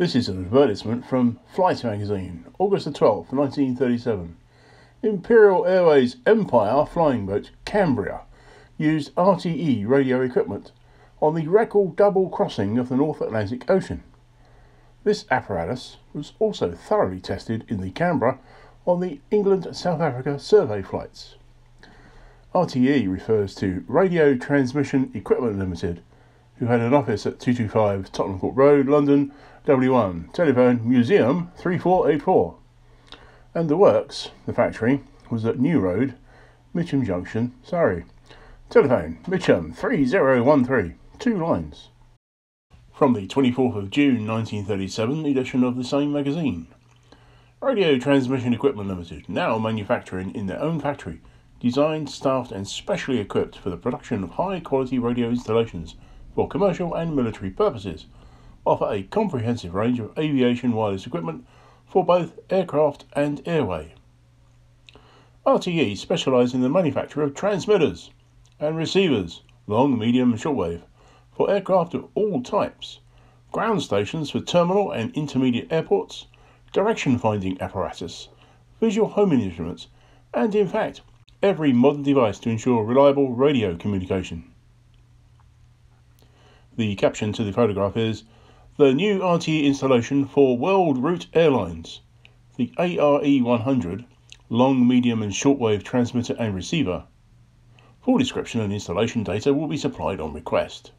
This is an advertisement from Flight magazine, August the 12th, 1937. Imperial Airways Empire flying boat Cambria used RTE radio equipment on the record double crossing of the North Atlantic Ocean. This apparatus was also thoroughly tested in the Canberra on the England South Africa survey flights. RTE refers to Radio Transmission Equipment Limited, who had an office at 225 Tottenham Court Road, London, W1, telephone Museum 3484. And the works, the factory, was at New Road, Mitcham Junction, Surrey. Telephone Mitcham 3013, two lines. From the 24th of June 1937 edition of the same magazine. Radio Transmission Equipment Limited, now manufacturing in their own factory, designed, staffed, and specially equipped for the production of high quality radio installations for commercial and military purposes offer a comprehensive range of aviation wireless equipment for both aircraft and airway. RTE specialise in the manufacture of transmitters and receivers, long, medium, and shortwave, for aircraft of all types, ground stations for terminal and intermediate airports, direction finding apparatus, visual homing instruments, and in fact, every modern device to ensure reliable radio communication. The caption to the photograph is the new RTE installation for World Route Airlines, the ARE 100 long, medium, and shortwave transmitter and receiver. Full description and installation data will be supplied on request.